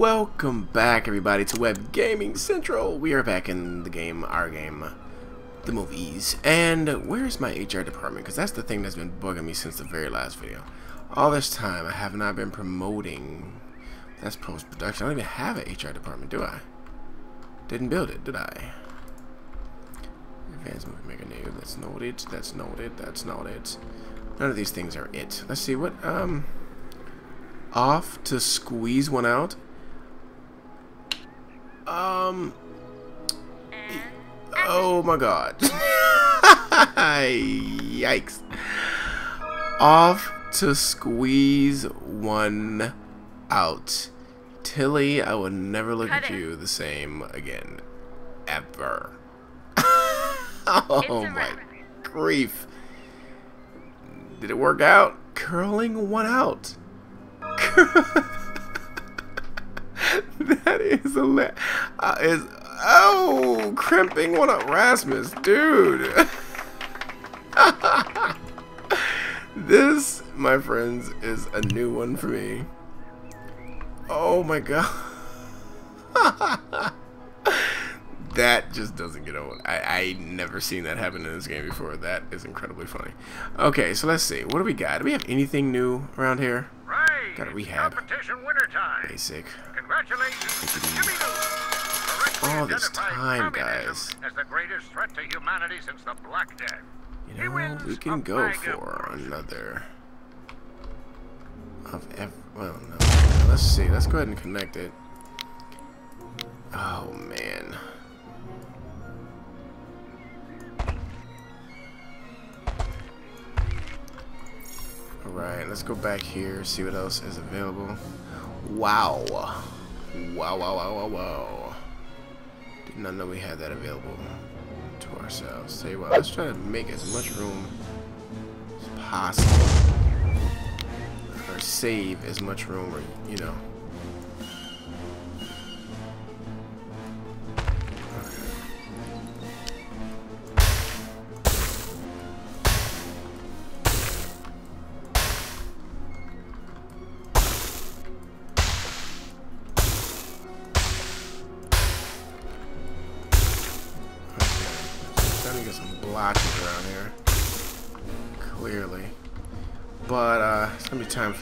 Welcome back, everybody, to Web Gaming Central. We are back in the game, our game, the movies. And where's my HR department? Because that's the thing that's been bugging me since the very last video. All this time, I have not been promoting. That's post-production. I don't even have an HR department, do I? Didn't build it, did I? Advanced Movie Maker new. That's not it. That's not it. That's not it. None of these things are it. Let's see what um off to squeeze one out. Um Oh my god. Yikes. Off to squeeze one out. Tilly, I will never look Cut at it. you the same again. Ever. oh my grief. Did it work out? Curling one out. that is a la- uh, is oh crimping one up Rasmus, dude. this, my friends, is a new one for me. Oh my god. that just doesn't get old. I, I never seen that happen in this game before. That is incredibly funny. Okay, so let's see. What do we got? Do we have anything new around here? Right. Got a rehab. Competition winter time. Basic. Congratulations, Jimmy easy. News. Correctly All this time, guys. As the greatest threat to humanity since the Black Death. You know, we can go for another of ev well no. Let's see, let's go ahead and connect it. Oh man. Alright, let's go back here, see what else is available. Wow. Wow, wow, wow, wow, wow. Did not know we had that available to ourselves. Say what, let's try to make as much room as possible. Or save as much room, or, you know.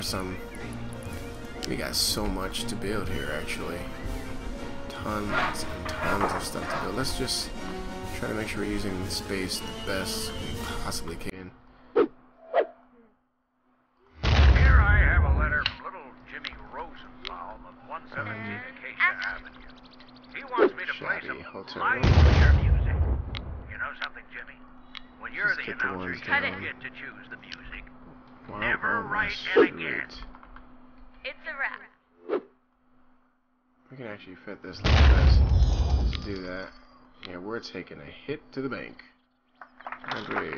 Some... We got so much to build here, actually. Tons and tons of stuff to build. Let's just try to make sure we're using the space the best we possibly can. Here I have a letter from little Jimmy Rosenbaum of 117 mm, Acacia Avenue. He wants me to play some hotel live music. You know something, Jimmy? When you're Just the get announcer, you don't get to choose the music. Wow, Never write shoot. it again. It's a wrap. We can actually fit this like this. Let's do that. Yeah, we're taking a hit to the bank. Agree.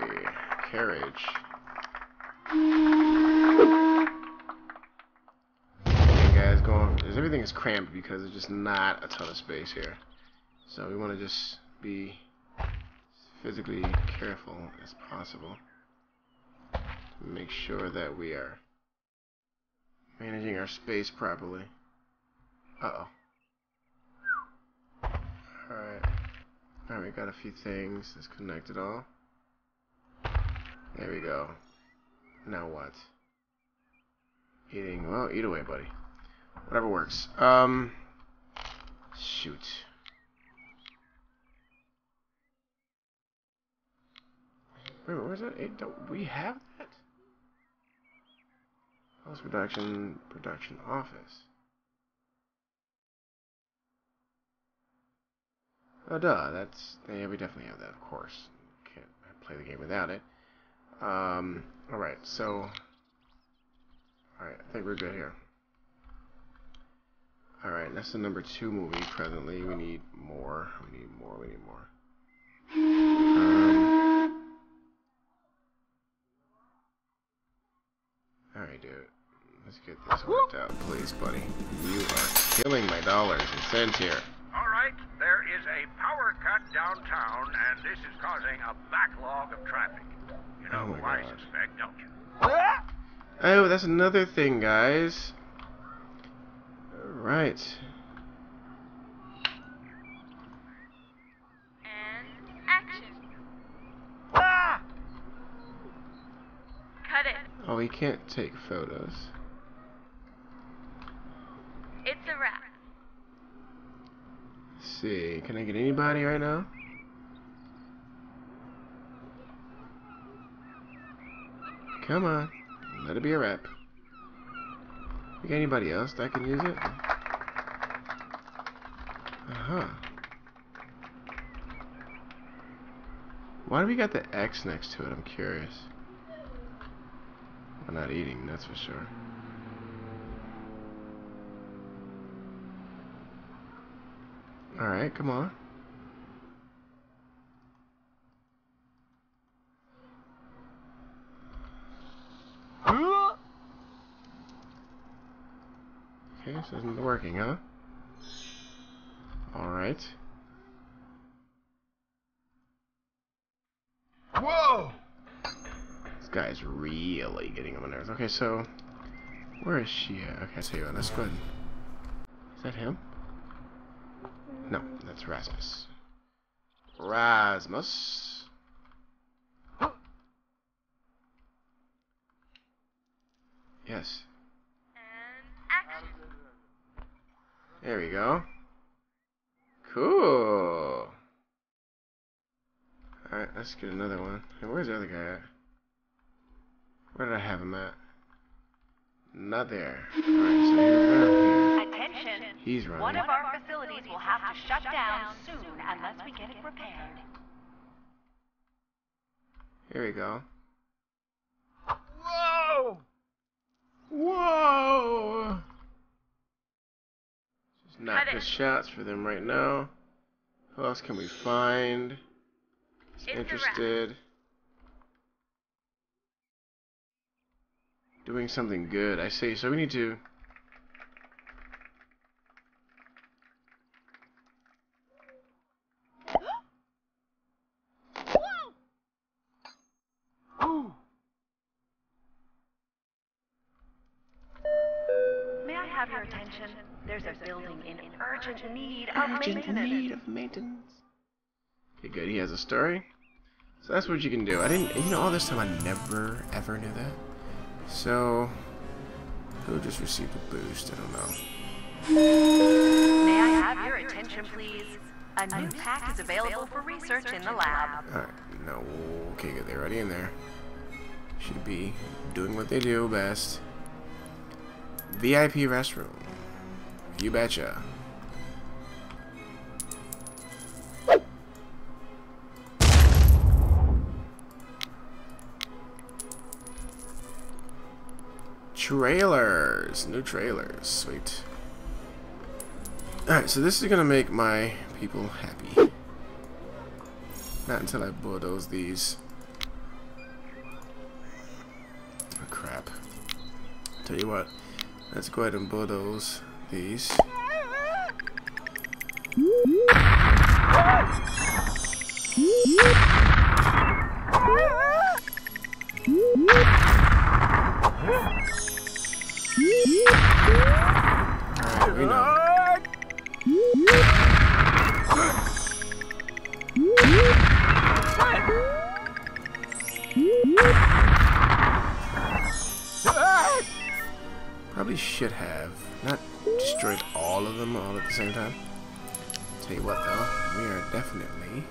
Carriage. Okay, guys, going. Is everything is cramped because there's just not a ton of space here. So we want to just be physically careful as possible to make sure that we are managing our space properly. Uh oh. Alright. Alright, we got a few things. Let's connect it all. There we go. Now what? Eating. Well, eat away, buddy. Whatever works. Um. Shoot. Wait, where's that? Don't we have? Post production, production office. Oh, duh. That's yeah. We definitely have that, of course. Can't play the game without it. Um. All right. So. All right. I think we're good here. All right. That's the number two movie presently. We need more. We need more. We need more. Um. All right, dude. Let's get this worked out, please, buddy. You are killing my dollars and cents here. All right, there is a power cut downtown, and this is causing a backlog of traffic. You know Oh who I suspect, don't you? Oh, that's another thing, guys. Alright. And action. Ah! Cut it. Oh, he can't take photos. It's a wrap. Let's see, can I get anybody right now? Come on, let it be a wrap. You got anybody else that can use it? Uh-huh. Why do we got the X next to it? I'm curious. We're not eating, that's for sure. Alright, come on. Okay, this isn't working, huh? Alright. Whoa! This guy's really getting on my nerves. Okay, so where is she at? Okay, I tell you what, let's go ahead. Is that him? No, that's Rasmus. Rasmus. Yes. There we go. Cool. Alright, let's get another one. Hey, where's the other guy at? Where did I have him at? Not there. Alright, so here we go. Attention. He's running. One of our facilities will have to shut down soon unless we get it repaired. Here we go. Whoa! Whoa! Just not Cut good shots for them right now. Who else can we find? It's interested. Doing something good. I see. So we need to. May I have your attention? There's a building in urgent need of Urgent maintenance. need of maintenance. Okay, good. He has a story. So that's what you can do. I didn't, you know, all this time I never ever knew that. So, who just received a boost? I don't know. May I have your attention, please? A new pack is available for research in the lab. Alright, no. Okay, good. They're already in there. Should be doing what they do best. VIP restroom. You betcha. Trailers. New trailers. Sweet. Alright, so this is gonna make my people happy. Not until I bulldoze these. Oh, crap. Tell you what, let's go ahead and bulldoze these. Probably should have not destroyed all of them all at the same time. Tell you what though, we are definitely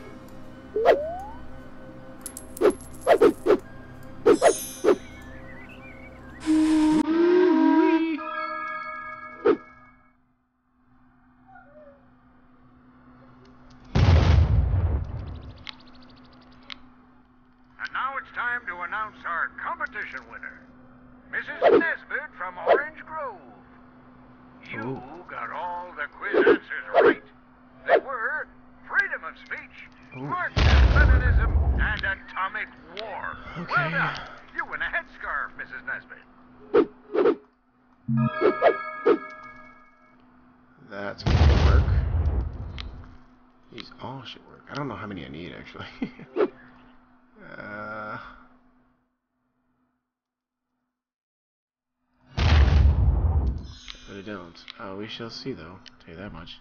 shall see, though. I'll tell you that much.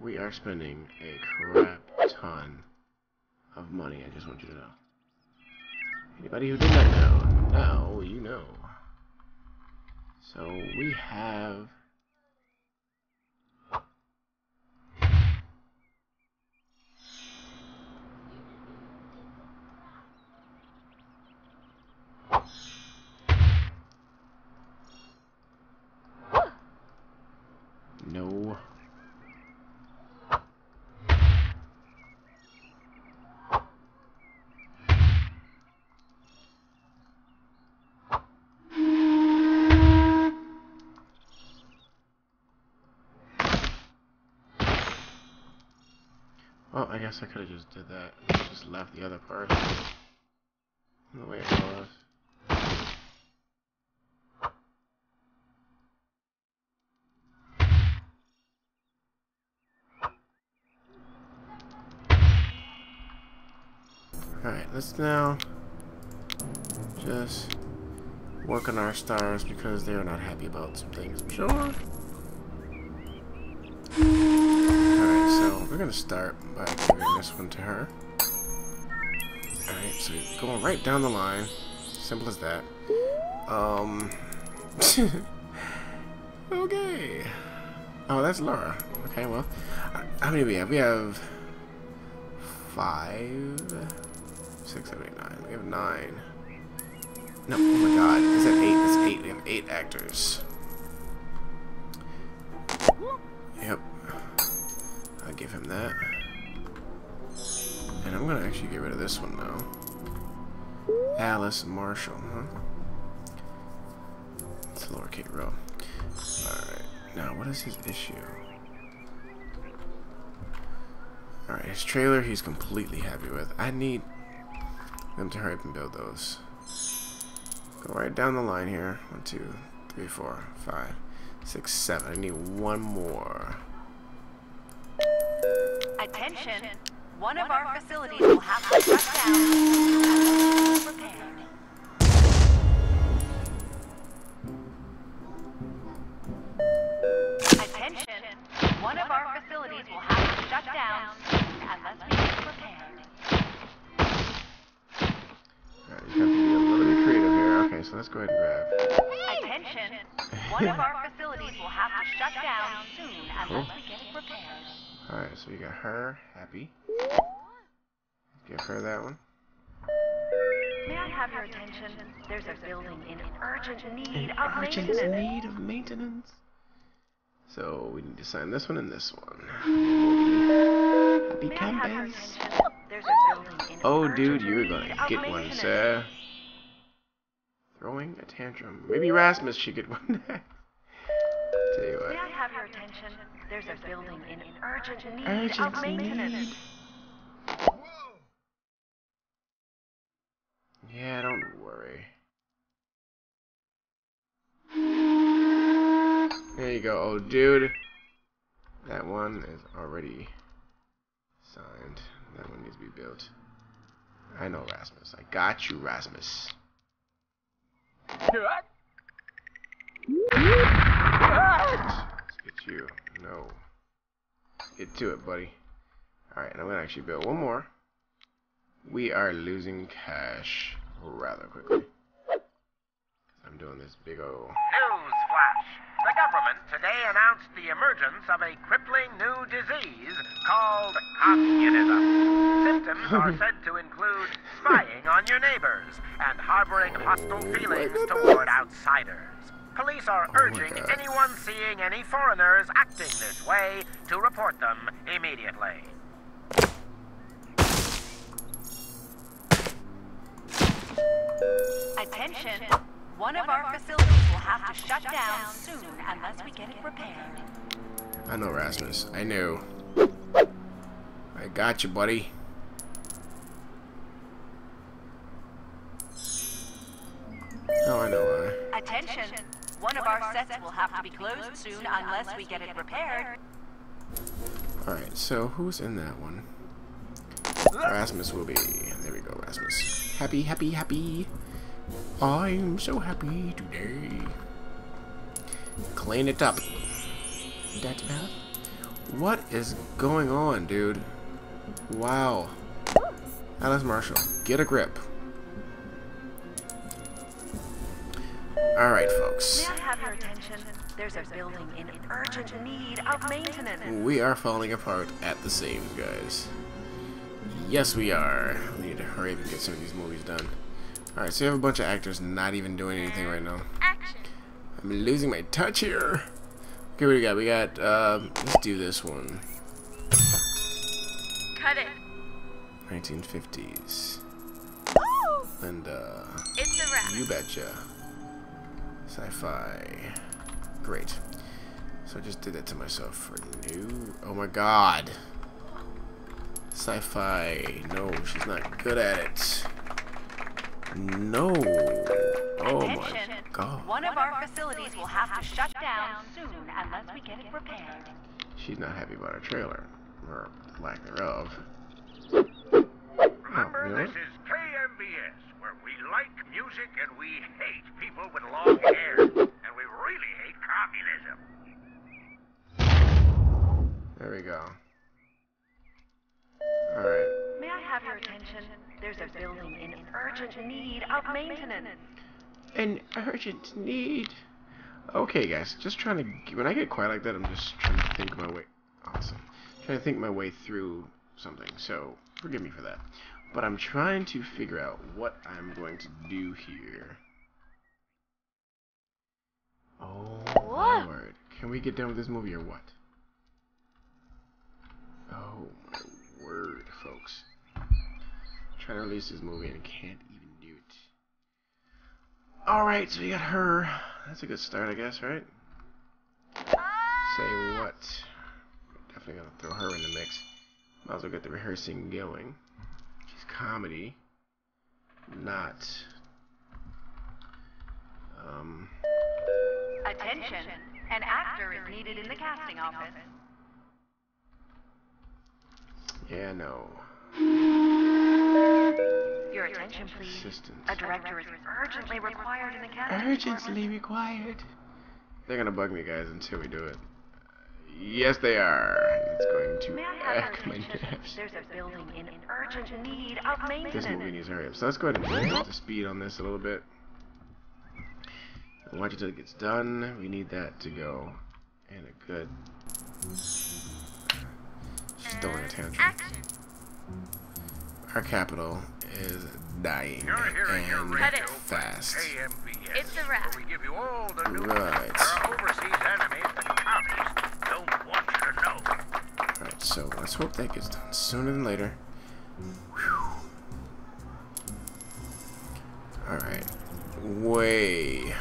We are spending a crap ton of money, I just want you to know. Anybody who did not know, now you know. So we have no Well, I guess I could have just did that. Just left the other part the way it was. Alright, let's now just work on our stars because they're not happy about some things, I'm sure. We're gonna start by giving this one to her. Alright, so going right down the line. Simple as that. Um. okay. Oh, that's Laura. Okay, well. How many do we have? We have five, six, seven, eight, nine. We have nine. No, oh my god. Is that eight? That's eight. We have eight actors. Give him that. And I'm gonna actually get rid of this one now. Alice Marshall, huh? It's Lower Kate Row. Alright. Now, what is his issue? Alright, his trailer he's completely happy with. I need them to hurry up and build those. Go right down the line here. One, two, three, four, five, six, seven. I need one more. Attention! One of our facilities will have to shut down unless repaired. Attention! One of our facilities will have to shut down unless we get it repaired. Alright, you have to be a little bit creative here. Okay, so let's go ahead and grab. Attention! One of our facilities will have to shut down soon unless we get it repaired. Alright, so we got her happy. Give her that one. May I have your attention? There's a building in urgent need In of urgent maintenance. need of maintenance. So we need to sign this one and this one. Happy May I have your campers. attention? There's a building in Oh, dude, you're gonna get one, sir. Throwing a tantrum. Maybe Rasmus should get one next. Tell you May what. I have your attention? There's a building in urgent need Urgent of maintenance. need. Yeah, don't worry. There you go. Oh, dude. That one is already signed. That one needs to be built. I know Rasmus. I got you, Rasmus. Let's get you. No. Get to it, buddy. Alright, and I'm gonna actually build one more. We are losing cash rather quickly. I'm doing this big ol' Newsflash! The government today announced the emergence of a crippling new disease called communism. Symptoms are said to include spying on your neighbors and harboring hostile feelings toward outsiders. Police are Oh urging anyone seeing any foreigners acting this way to report them immediately. Attention! One of our facilities will have to shut down soon unless we get it repaired. I know Rasmus. I knew. I got you, buddy. Oh, I know why. Attention! One of our sets will have to be closed soon unless we get it repaired. Alright, so who's in that one? Rasmus will be. There we go, Rasmus. Happy, happy, happy. I'm so happy today. Clean it up. That path? What is going on, dude? Wow. Alice Marshall, get a grip. Alright, folks. May I have your attention? There's a building in urgent need of maintenance. We are falling apart at the seams, guys. Yes, we are. We need to hurry up and get some of these movies done. Alright, so you have a bunch of actors not even doing anything right now. Action. I'm losing my touch here. Okay, what do we got? We got, um, let's do this one. Cut it. 1950s. And, uh, It's a wrap. you betcha. Sci-fi. Great. So I just did that to myself for new. Oh my god. Sci-fi. No, she's not good at it. No. Oh my Attention. god. One of our facilities will have to shut down soon unless we get it repaired. She's not happy about her trailer. Or lack thereof. Remember, Oh, you know this what? is KMBS, where we like music and we hate people with long hair. And we really hate communism. There we go. Alright. May I have your attention? There's a building in urgent need of maintenance. An urgent need. Okay, guys, just trying to. When I get quiet like that, I'm just trying to think my way. Awesome. Trying to think my way through something. So forgive me for that. But I'm trying to figure out what I'm going to do here. Oh my word! Can we get done with this movie or what? Oh my word, folks! trying to release this movie and can't even do it. Alright, so we got her. That's a good start, I guess, right? Say what? Definitely gonna throw her in the mix. Might as well get the rehearsing going. Comedy, not. Um. Attention. An actor is needed in the casting office. Yeah, no. Your attention, please. Assistant. A director is urgently required in the casting Urgently required. They're gonna bug me, guys, until we do it. Yes, they are. It's going to May I have act your my attention? nerves. There's a building in urgent need of maintenance. This movie maintenance. needs to hurry up. So let's go ahead and bring up the speed on this a little bit. And watch it till it gets done. We need that to go in a good. She's throwing a tantrum. Our capital is dying You're hearing your and Cut it. radio fast. It's a wrap. Where we give you all the news Right. So let's hope that gets done sooner than later. Alright. Way.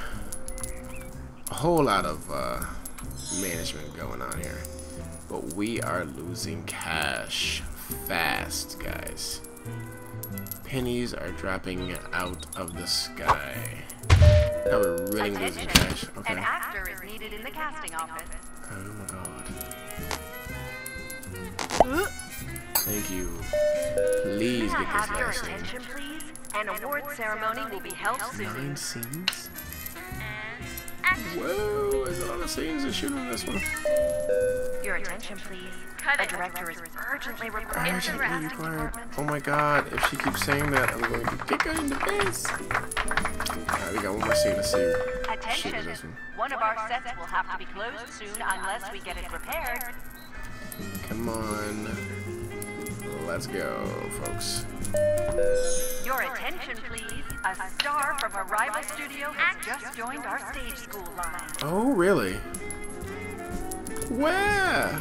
A whole lot of uh, management going on here. But we are losing cash fast, guys. Pennies are dropping out of the sky. Now we're really losing cash. Okay. An actor is needed in the casting office. Oh my god. Thank you. Please get have this your last scene. attention, please? An award ceremony will be held soon. Nine scenes? And action. Whoa, there's a lot of scenes to shoot on this one. Your attention, please. Cut A director is urgently required Urgently required. Oh my god, if she keeps saying that, I'm going to kick her in the face. Alright, we got one more scene. Let's see. Shoot Attention. with this one. One of our sets will have to be closed soon unless we get it repaired. Come on. Let's go, folks. Your attention, please. A star from a rival studio has just joined our stage school line. Oh, really? Where?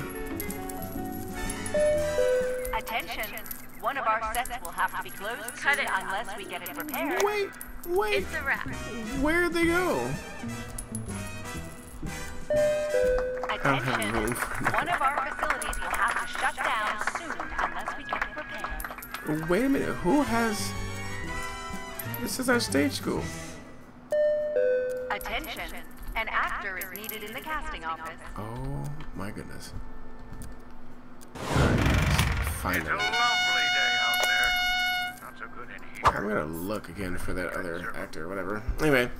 Attention. One of our sets will have to be closed Cut it. unless we get it repaired. Wait, wait. It's a wrap. Where'd they go? I don't have Attention. Uh-huh. One of our facilities will have to shut down soon unless we get it repaired. Wait a minute, who has... This is our stage school. Attention. An actor is needed in the casting office. Oh my goodness. Alright, It's a finally. lovely day out there. Not so good in I'm gonna look again for that other actor, whatever. Anyway,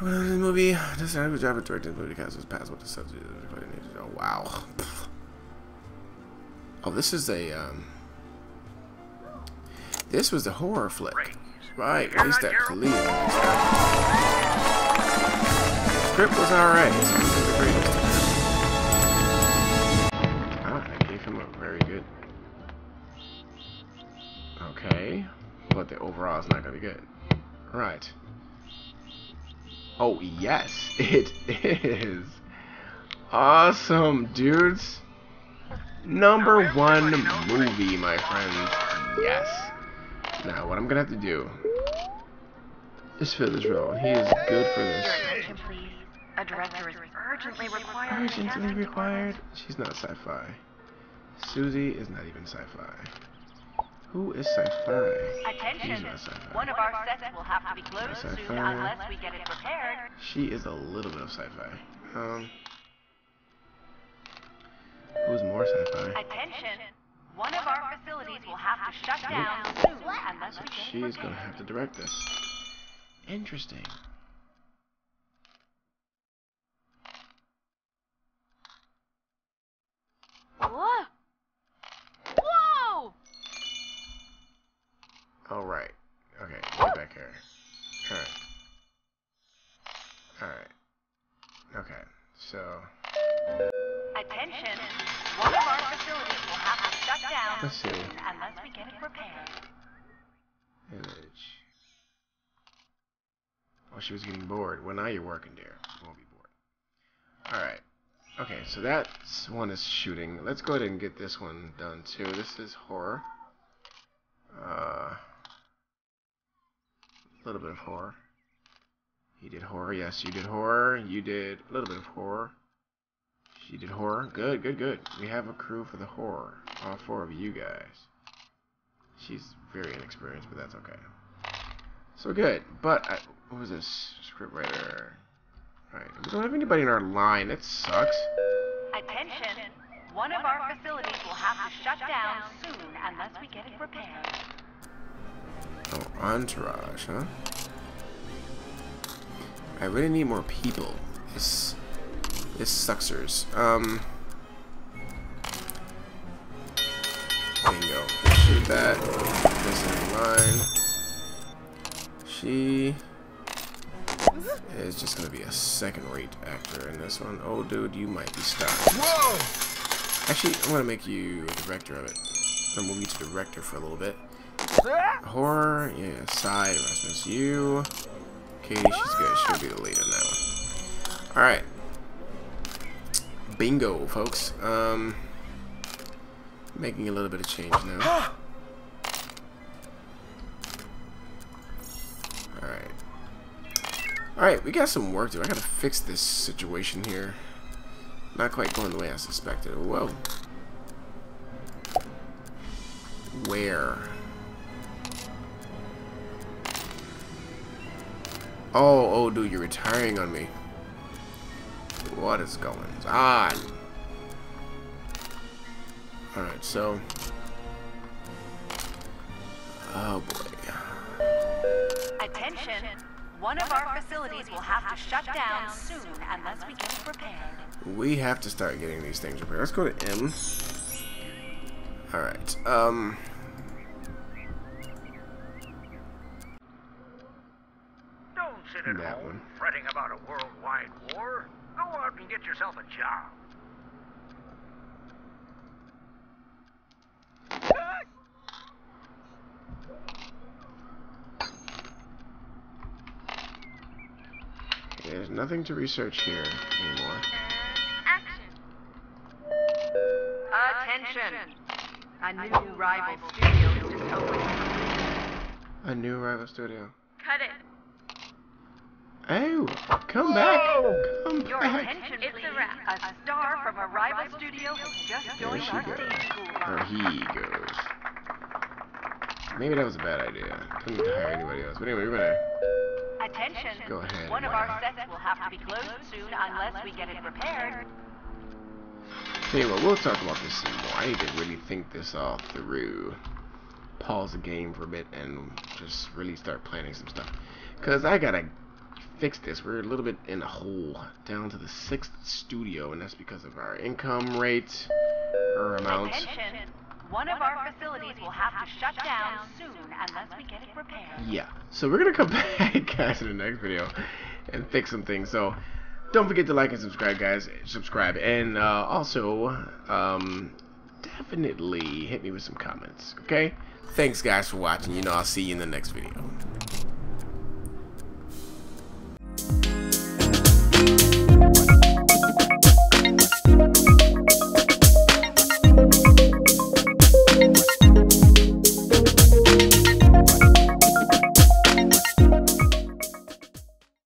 the movie does not have a job of directing the movie cast was passed with the subject. Oh wow. Oh, this is a um. This was the horror flick, right? At least that police. Script was alright. So this is the greatest. Ah, I gave him a very good. Okay, but the overall is not gonna be good. Right. Oh yes, it is. Awesome, dudes. Number one movie, my friends. Yes. Now, what I'm gonna have to do is fill this role. He is good for this. Your attention, please. A director is urgently required. Urgently required. She's not sci-fi. Susie is not even sci-fi. Who is sci-fi? She's Attention. not sci-fi. One of our sets will have to be closed soon unless we get it repaired. She is a little bit of sci-fi. Um, who's more sci-fi? Attention. One of our facilities will have to shut down soon unless we get She's gonna have to direct this. Interesting. Whoa! Whoa! All right. Okay, get back here. All right. All right. Okay. So, Attention. One of our facilities will have to shut down Let's see. unless we get it repaired. image. Oh, she was getting bored. Well, now you're working, dear. You won't be bored. All right. Okay, so that one is shooting. Let's go ahead and get this one done too. This is horror. Uh, a little bit of horror. He did horror. Yes, you did horror. You did a little bit of horror. She did horror. Good, good, good. We have a crew for the horror. All four of you guys. She's very inexperienced, but that's okay. So good. But, I, what was this? Scriptwriter. Alright, we don't have anybody in our line. That sucks. Attention. One of our facilities will have to shut down soon unless we get it repaired. Oh, Entourage, huh? I really need more people. This, this sucksers. Um. Bingo. Shoot that. This is mine. She is just gonna be a second-rate actor in this one. Oh, dude, you might be stuck. Whoa! Actually, I'm gonna make you a director of it. I'm gonna move you to director for a little bit. Horror, yeah, side, Rasmus, you. Katie, she's good. She'll be the lead on that one. Alright. Bingo, folks. Um, making a little bit of change now. Alright. Alright, we got some work to do. I gotta fix this situation here. Not quite going the way I suspected. Whoa. Where? Oh, oh, dude, you're retiring on me. What is going on? Alright, so. Oh, boy. Attention. One of our facilities will have to shut down soon unless we get it repaired. We have to start getting these things repaired. Let's go to M. Alright, um. Don't sit at That home one. fretting about a worldwide war. Go out and get yourself a job. There's nothing to research here anymore. Action. Attention. A new rival studio has just opened. A new rival studio. Cut it. Oh, come back. Your back. attention, It's please. a wrap. A star from a rival studio has just joined our stage school Or he goes. Maybe that was a bad idea. Couldn't hire anybody else. But anyway, we're gonna. Attention. Go ahead. One of our sets will have to be closed soon unless we get it repaired. Okay, well, we'll talk about this some more. I need to really think this all through. pause the game for a bit and just really start planning some stuff. Cause I gotta fix this. We're a little bit in a hole down to the sixth studio, and that's because of our income rate or amount. Attention. One of our facilities will have to shut down soon unless we get it repaired. Yeah. So we're gonna come back, guys, in the next video and fix some things. So don't forget to like and subscribe, guys. Subscribe, and uh, also um, definitely hit me with some comments. Okay. Thanks, guys, for watching. You know, I'll see you in the next video.